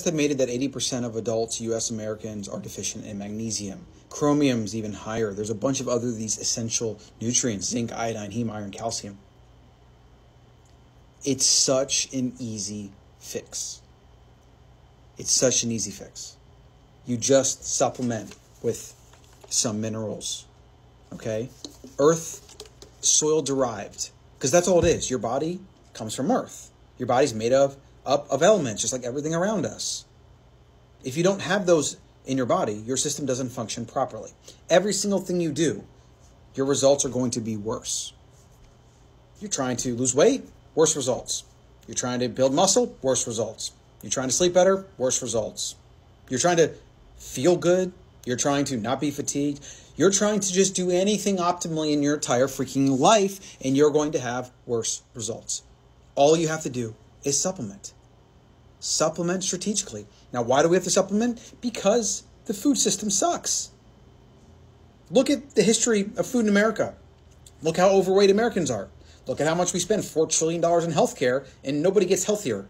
estimated that 80% of adults, US Americans, are deficient in magnesium. Chromium's even higher. There's a bunch of other these essential nutrients zinc, iodine, heme, iron, calcium. It's such an easy fix. It's such an easy fix. You just supplement with some minerals. Okay? Earth, soil derived. Because that's all it is. Your body comes from earth. Your body's made of up of elements, just like everything around us. If you don't have those in your body, your system doesn't function properly. Every single thing you do, your results are going to be worse. You're trying to lose weight, worse results. You're trying to build muscle, worse results. You're trying to sleep better, worse results. You're trying to feel good, you're trying to not be fatigued. You're trying to just do anything optimally in your entire freaking life, and you're going to have worse results. All you have to do is supplement. Supplement strategically. Now, why do we have to supplement? Because the food system sucks. Look at the history of food in America. Look how overweight Americans are. Look at how much we spend $4 trillion in healthcare, and nobody gets healthier.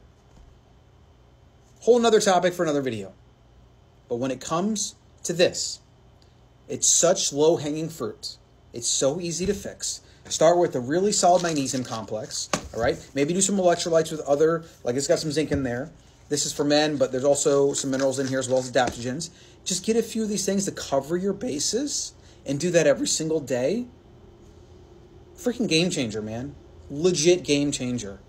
Whole another topic for another video. But when it comes to this, it's such low hanging fruit. It's so easy to fix. Start with a really solid magnesium complex. All right. Maybe do some electrolytes with other, like it's got some zinc in there. This is for men, but there's also some minerals in here as well as adaptogens. Just get a few of these things to cover your bases and do that every single day. Freaking game changer, man. Legit game changer.